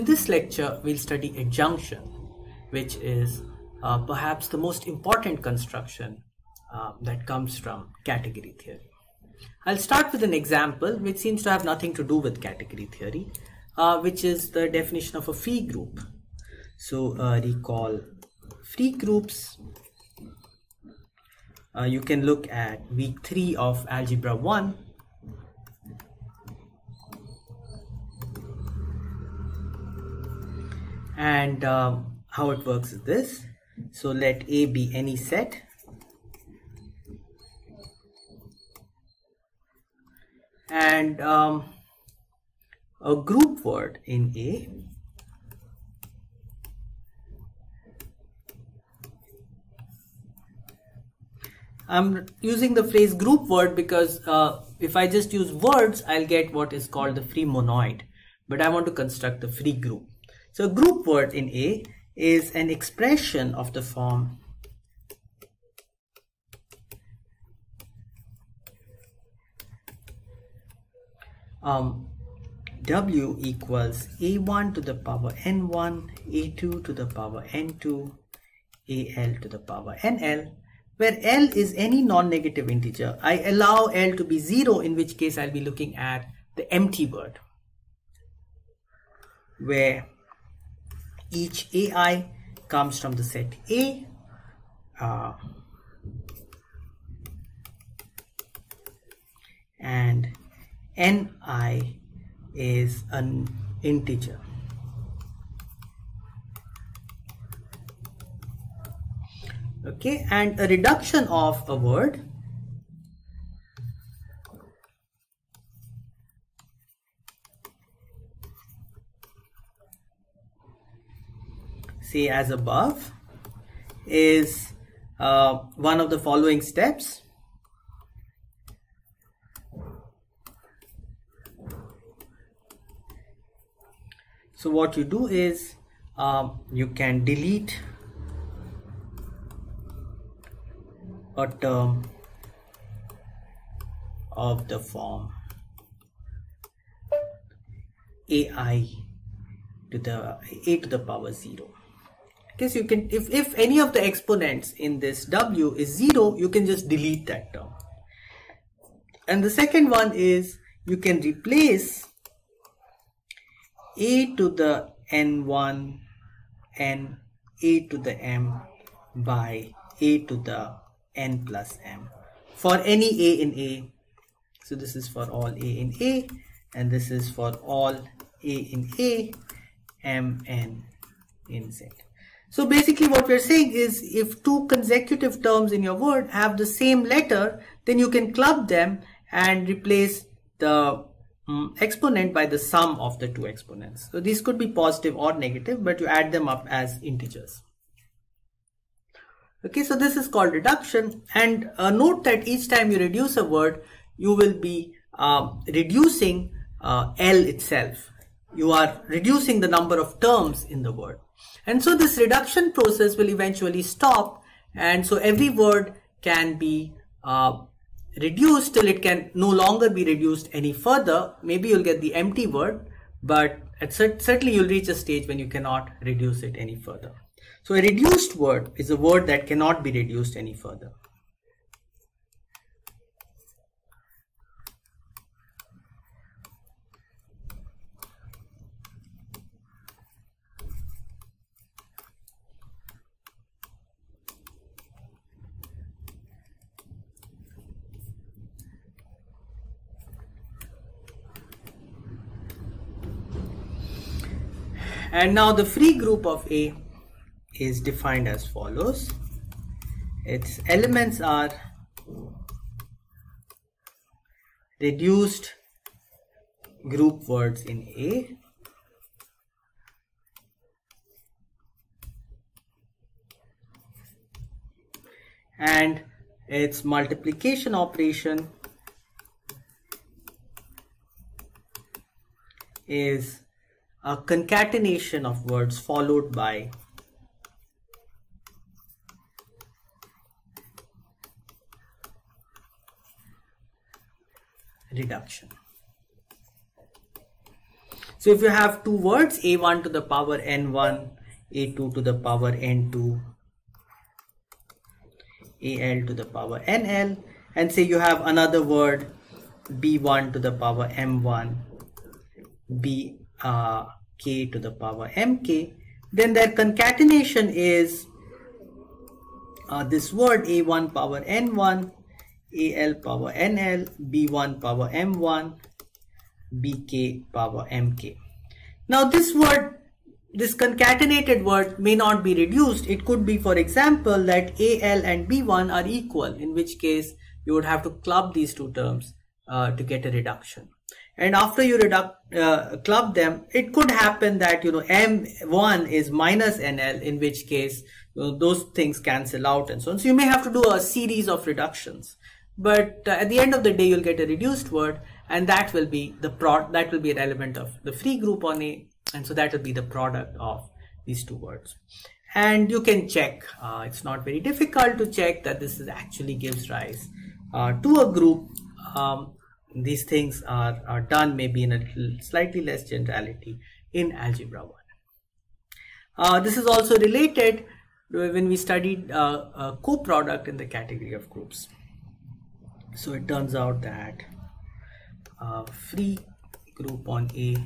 In this lecture, we'll study adjunction, which is uh, perhaps the most important construction uh, that comes from category theory. I'll start with an example which seems to have nothing to do with category theory, uh, which is the definition of a free group. So uh, recall free groups. Uh, you can look at week 3 of Algebra 1 and um, how it works is this so let a be any set and um, a group word in a I'm using the phrase group word because uh, if I just use words, I'll get what is called the free monoid. But I want to construct the free group. So group word in A is an expression of the form um, W equals A1 to the power N1, A2 to the power N2, AL to the power NL, where L is any non-negative integer. I allow L to be 0, in which case I'll be looking at the empty word, where each AI comes from the set A. Uh, and Ni is an integer. Okay, and a reduction of a word say as above is uh, one of the following steps. So what you do is um, you can delete a term of the form ai to the a to the power 0 because you can if, if any of the exponents in this w is 0 you can just delete that term. And the second one is you can replace a to the n1 and a to the m by a to the n plus m. For any a in a so this is for all a in a and this is for all a in a m n in z so basically what we're saying is if two consecutive terms in your word have the same letter then you can club them and replace the um, exponent by the sum of the two exponents so these could be positive or negative but you add them up as integers Okay, so this is called reduction and uh, note that each time you reduce a word, you will be uh, reducing uh, L itself. You are reducing the number of terms in the word. And so this reduction process will eventually stop and so every word can be uh, reduced till it can no longer be reduced any further. Maybe you'll get the empty word, but at cert certainly you'll reach a stage when you cannot reduce it any further. So a reduced word is a word that cannot be reduced any further. And now the free group of A is defined as follows. Its elements are reduced group words in A and its multiplication operation is a concatenation of words followed by reduction. So if you have two words, a1 to the power n1, a2 to the power n2, al to the power nl, and say you have another word b1 to the power m1, b uh, k to the power mk, then their concatenation is uh, this word a1 power n1, al power nl, b1 power m1, bk power mk. Now this word, this concatenated word may not be reduced. It could be, for example, that al and b1 are equal, in which case you would have to club these two terms uh, to get a reduction. And after you reduct, uh, club them, it could happen that, you know, m1 is minus nl, in which case you know, those things cancel out and so on. So you may have to do a series of reductions. But uh, at the end of the day, you'll get a reduced word and that will be the pro that will be an element of the free group on A and so that will be the product of these two words and you can check uh, it's not very difficult to check that this is actually gives rise uh, to a group um, these things are, are done maybe in a slightly less generality in algebra 1 uh, this is also related when we studied uh, co-product in the category of groups so it turns out that uh, free group on A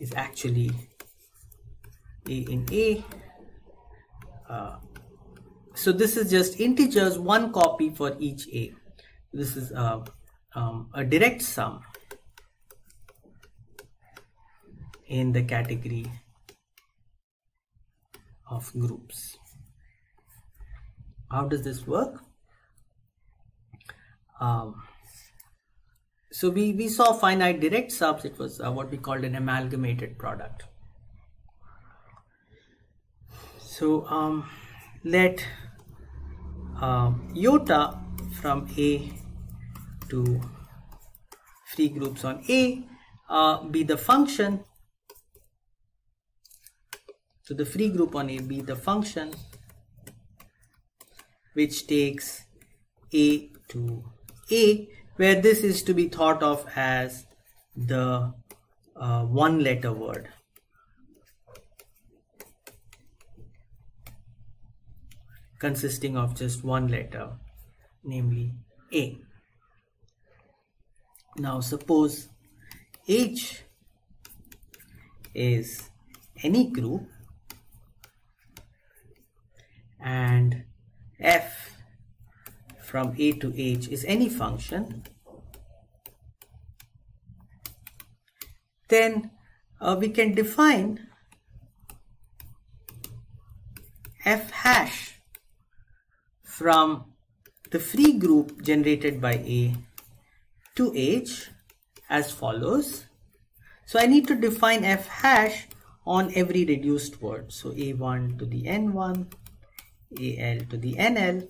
is actually A in A. Uh, so this is just integers, one copy for each A. This is uh, um, a direct sum in the category of groups. How does this work? Um, so we, we saw finite direct sums, it was uh, what we called an amalgamated product. So um, let uh, iota from A to free groups on A uh, be the function. So the free group on A be the function which takes A to A where this is to be thought of as the uh, one letter word. consisting of just one letter, namely A. Now suppose H is any group and F from a to h is any function, then uh, we can define f hash from the free group generated by A to H as follows. So I need to define f hash on every reduced word. So A1 to the N1, AL to the NL,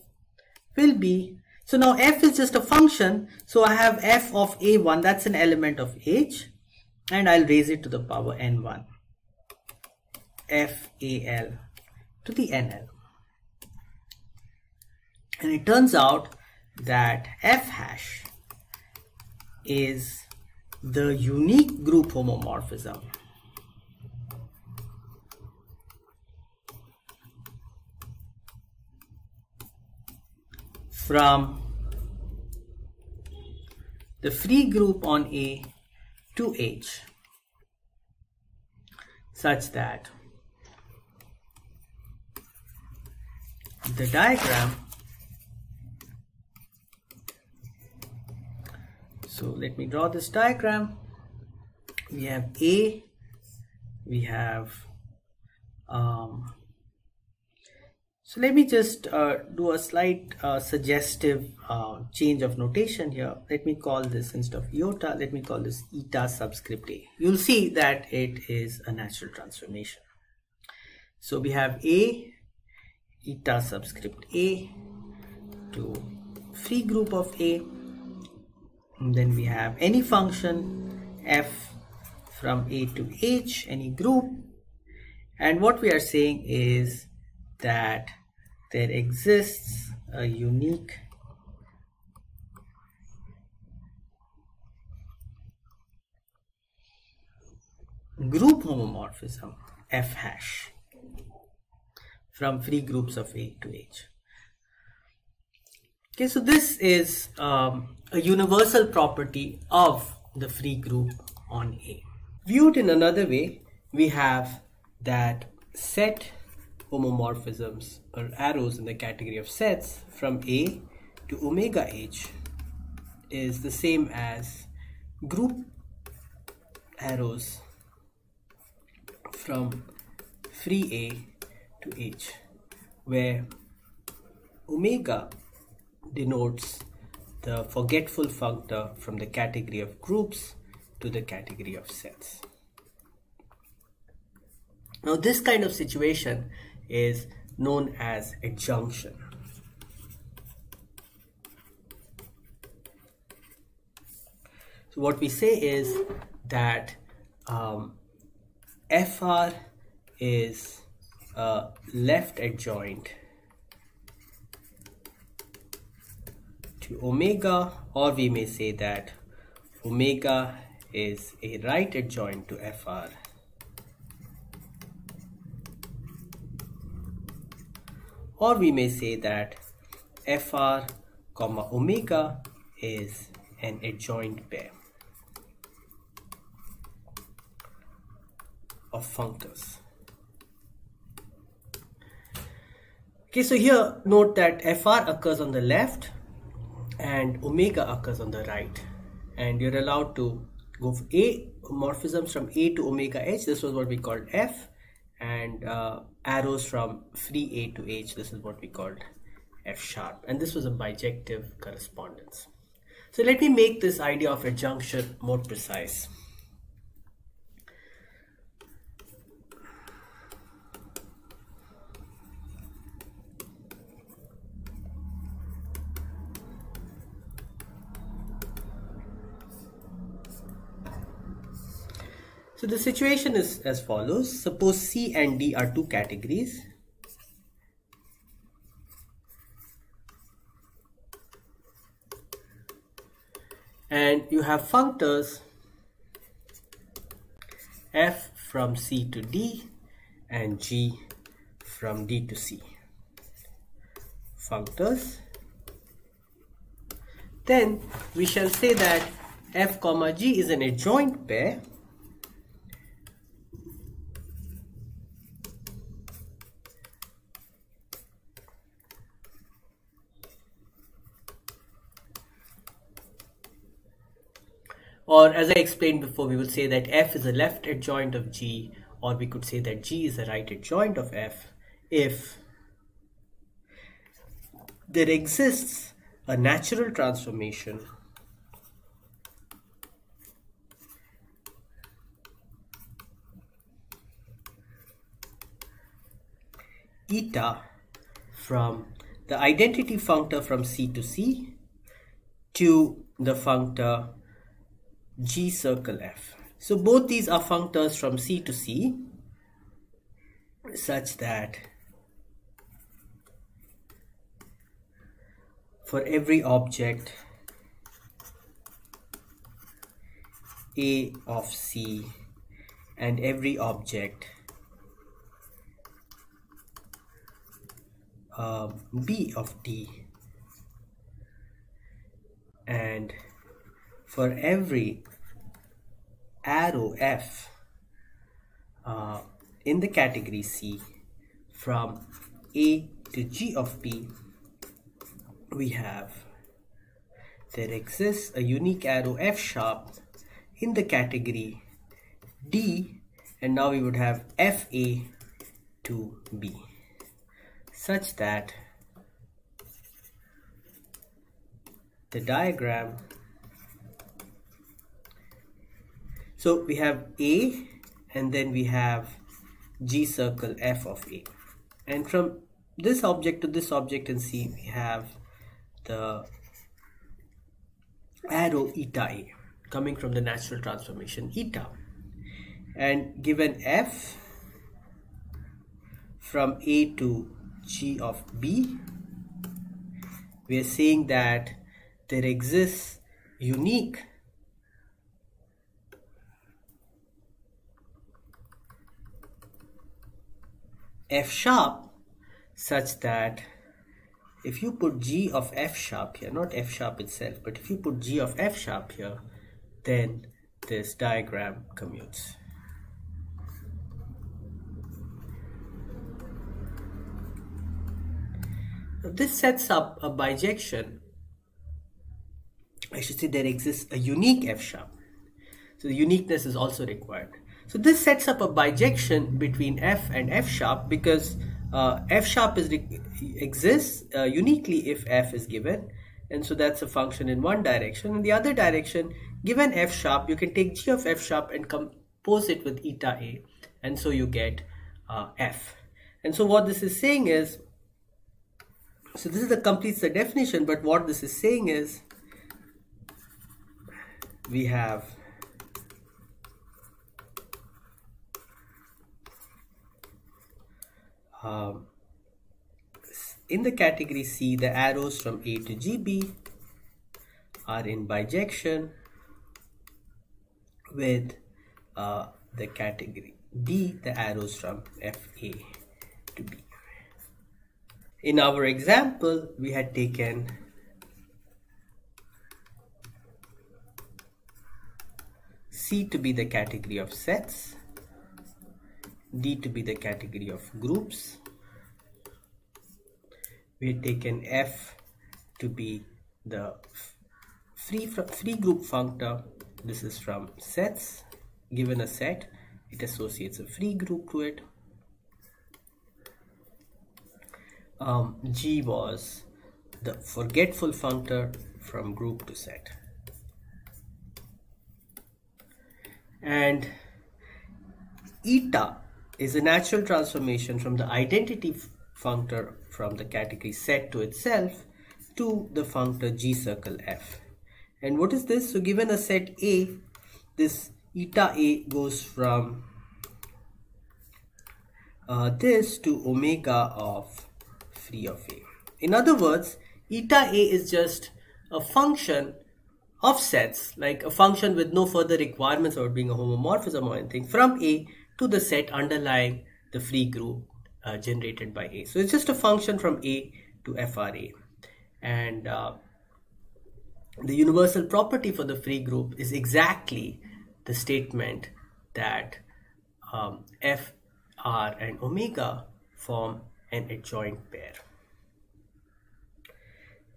will be, so now f is just a function, so I have f of a1, that's an element of h, and I'll raise it to the power n1, f a l to the nl. And it turns out that f hash is the unique group homomorphism. From the free group on A to H such that the diagram so let me draw this diagram we have A we have um, so let me just uh, do a slight uh, suggestive uh, change of notation here. Let me call this instead of iota, let me call this eta subscript a. You'll see that it is a natural transformation. So we have a eta subscript a to free group of a. Then we have any function f from a to h, any group. And what we are saying is that there exists a unique group homomorphism f hash from free groups of A to H. Okay, so this is um, a universal property of the free group on A. Viewed in another way, we have that set homomorphisms or arrows in the category of sets from A to omega H is the same as group arrows from free A to H where omega denotes the forgetful functor from the category of groups to the category of sets. Now this kind of situation is known as adjunction. So what we say is that um, FR is a left adjoint to omega or we may say that omega is a right adjoint to FR or we may say that FR comma omega is an adjoint pair of functors. Okay, so here note that FR occurs on the left and omega occurs on the right. And you're allowed to go A morphisms from A to omega H. This was what we called F. And uh, arrows from free A to H. This is what we called F sharp. And this was a bijective correspondence. So let me make this idea of a adjunction more precise So the situation is as follows. Suppose C and D are two categories. And you have functors f from C to D and G from D to C. Functors. Then we shall say that f comma G is an adjoint pair or as I explained before we will say that f is a left adjoint of g or we could say that g is a right adjoint of f if there exists a natural transformation eta from the identity functor from C to C to the functor G circle F. So both these are functors from C to C such that for every object A of C and every object uh, B of D and for every arrow F uh, in the category C from A to G of P we have there exists a unique arrow F sharp in the category D and now we would have FA to B such that the diagram So we have A and then we have G circle F of A. And from this object to this object in C, we have the arrow eta A coming from the natural transformation eta. And given F from A to G of B, we are saying that there exists unique F sharp such that if you put G of F sharp here, not F sharp itself, but if you put G of F sharp here, then this diagram commutes. This sets up a bijection. I should say there exists a unique F sharp. So the uniqueness is also required. So this sets up a bijection between F and F sharp because uh, F sharp is exists uh, uniquely if F is given and so that's a function in one direction. In the other direction, given F sharp, you can take G of F sharp and compose it with eta A and so you get uh, F. And so what this is saying is, so this is the completes the definition, but what this is saying is, we have um, in the category C, the arrows from A to GB are in bijection with uh, the category D, the arrows from FA to B. In our example, we had taken C to be the category of sets, D to be the category of groups, we had taken F to be the free, free group functor. This is from sets. Given a set, it associates a free group to it. Um, G was the forgetful functor from group to set. And eta is a natural transformation from the identity functor from the category set to itself to the functor G circle F. And what is this? So given a set A, this eta A goes from uh, this to omega of free of A. In other words, eta A is just a function of sets, like a function with no further requirements about being a homomorphism or anything, from A to the set underlying the free group uh, generated by A. So it's just a function from A to FRA. And uh, the universal property for the free group is exactly the statement that um, F, R and omega form an adjoint pair.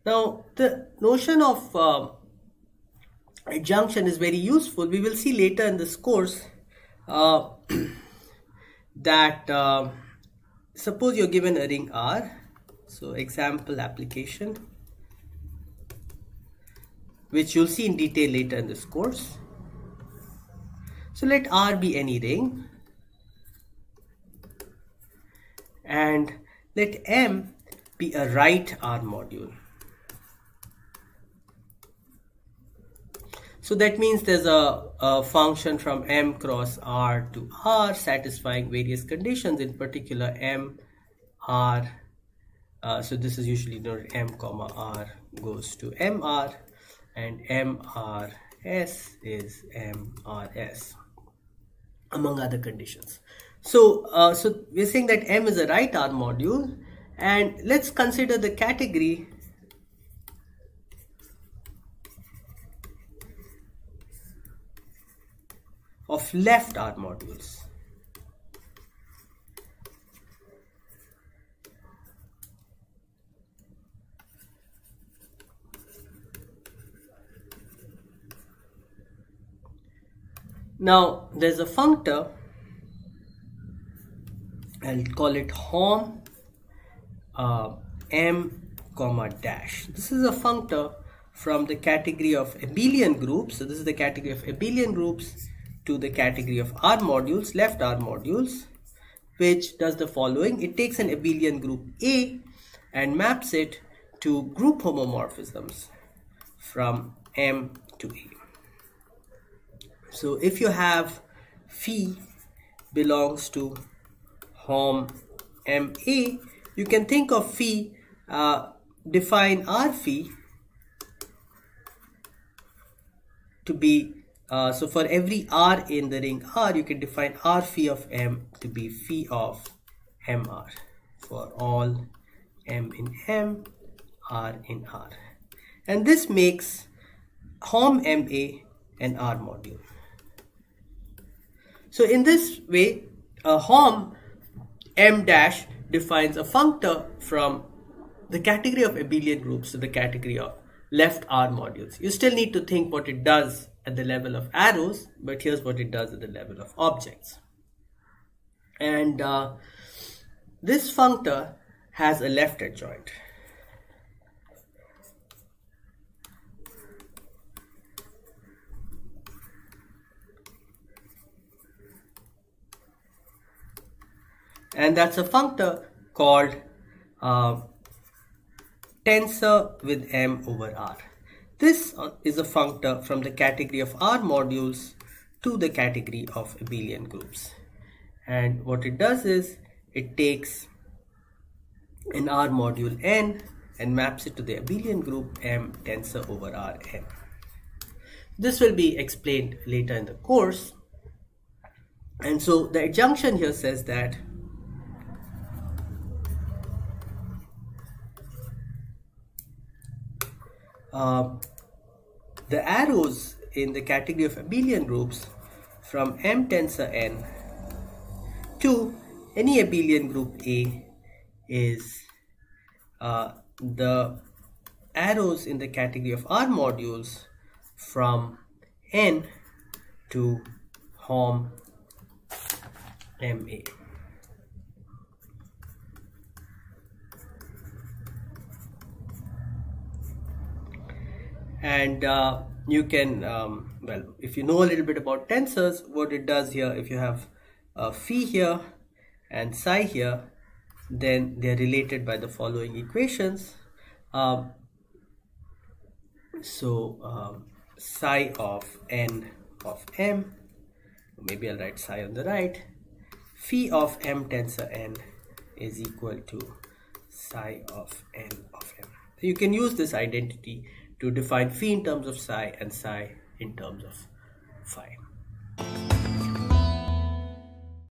Now the notion of uh, adjunction is very useful. We will see later in this course uh, that uh, suppose you're given a ring R so example application which you'll see in detail later in this course. So let R be any ring. And let M be a right R module So that means there's a, a, function from m cross r to r satisfying various conditions, in particular m, r. Uh, so this is usually known m comma r goes to mr and mrs is mrs among other conditions. So, uh, so we're saying that m is a right r module and let's consider the category of left R modules. Now there's a functor, I'll call it hom uh, m comma dash. This is a functor from the category of abelian groups. So this is the category of abelian groups to the category of R modules, left R modules, which does the following. It takes an abelian group A and maps it to group homomorphisms from M to A. So if you have phi belongs to hom MA, you can think of phi, uh, define R phi to be uh, so for every r in the ring R, you can define R phi of M to be phi of mr for all m in m r in r and this makes HOM MA an R module. So in this way, a HOM M dash defines a functor from the category of abelian groups to the category of left R modules. You still need to think what it does at the level of arrows, but here's what it does at the level of objects. And uh, this functor has a left adjoint. and that's a functor called uh, tensor with m over r. This is a functor from the category of R modules to the category of abelian groups. And what it does is it takes an R module n and maps it to the abelian group M tensor over R M. This will be explained later in the course. And so the adjunction here says that uh, the arrows in the category of abelian groups from M tensor n to any abelian group A is uh, the arrows in the category of R modules from N to HOM MA. And uh, you can um, well if you know a little bit about tensors what it does here if you have phi here and psi here then they are related by the following equations. Um, so um, psi of n of m maybe I'll write psi on the right. Phi of m tensor n is equal to psi of n of m. So you can use this identity to define phi in terms of psi and psi in terms of phi.